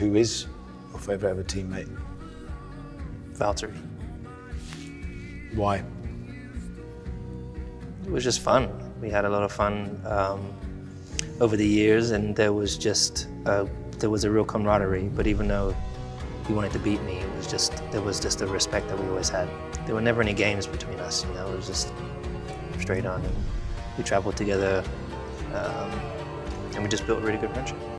Who is your favourite ever teammate? Valtteri. Why? It was just fun. We had a lot of fun um, over the years, and there was just a, there was a real camaraderie. But even though he wanted to beat me, it was just there was just a respect that we always had. There were never any games between us. You know, it was just straight on. And we traveled together, um, and we just built a really good friendship.